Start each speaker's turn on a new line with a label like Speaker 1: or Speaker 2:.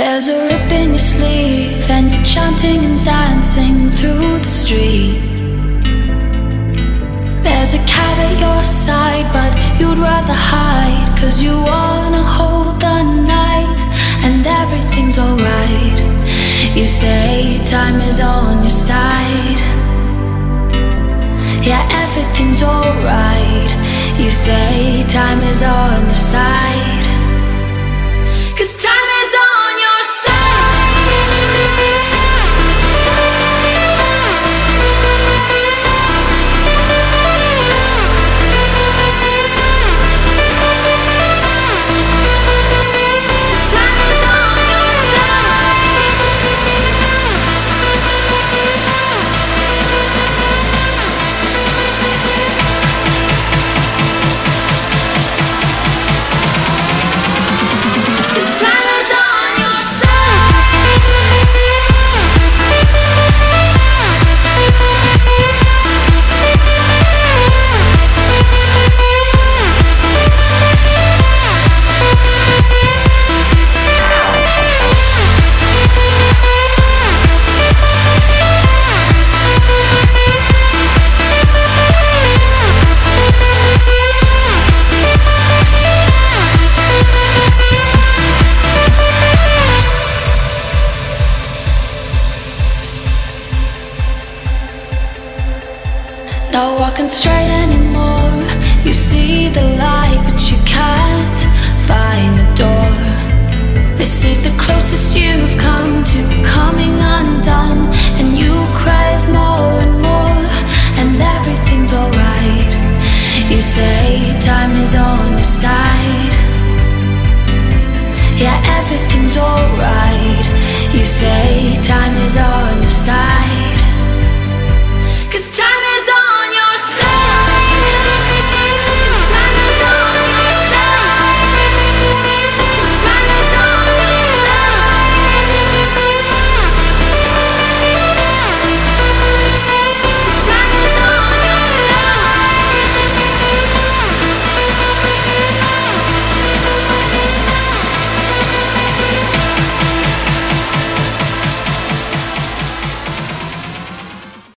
Speaker 1: up in your sleeve and you're chanting and dancing through the street. There's a cat at your side, but you'd rather hide. Cause you wanna hold the night and everything's alright. You say time is on your side. Yeah, everything's alright. You say time is on your side. Cause Not walking straight anymore. You see the light but you can't find the door. This is the closest you've come to coming undone And you crave more and more And everything's alright. You say time is on your side. Yeah, everything's alright. You say time is on